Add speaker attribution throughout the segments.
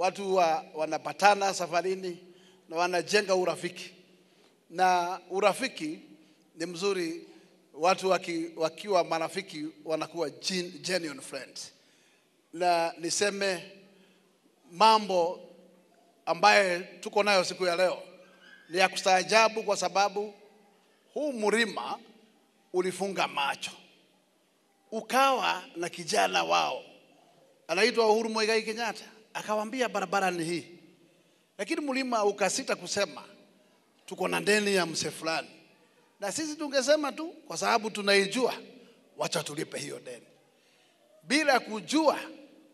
Speaker 1: watu wa, wanapatana safarini na wanajenga urafiki, na urafiki ni mzuri. Watu waki, wakiwa marafiki wanakuwa genuine friends, na niseme mambo ambaye tuko nayo siku ya leo ni ya kustaajabu, kwa sababu huu mlima ulifunga macho, ukawa na kijana wao anaitwa Uhuru Muigai Kenyatta, akawaambia barabara ni hii, lakini mlima ukasita kusema tuko na deni ya mse fulani, na sisi tungesema tu kwa sababu tunaijua, wacha tulipe hiyo deni, bila kujua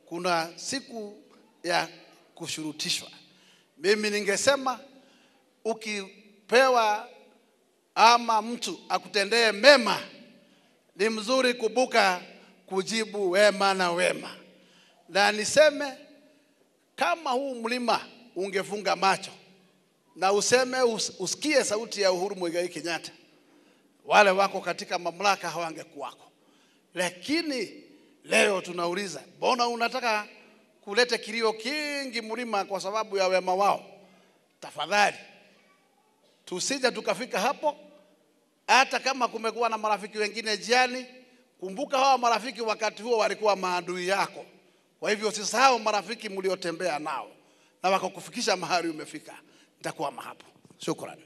Speaker 1: kuna siku ya kushurutishwa. Mimi ningesema ukipewa ama mtu akutendee mema, ni mzuri kubuka kujibu wema na wema. Na niseme kama huu mlima ungefunga macho na useme us, usikie sauti ya Uhuru Muigai Kenyatta, wale wako katika mamlaka hawangekuwako. Lakini leo tunauliza, mbona unataka kuleta kilio kingi mlima kwa sababu ya wema wao? Tafadhali tusija tukafika hapo. Hata kama kumekuwa na marafiki wengine jiani, kumbuka hawa marafiki wakati huo walikuwa maadui yako. Kwa hivyo usisahau marafiki mliotembea nao na wakakufikisha mahali umefika. Nitakuwa hapo. Shukrani.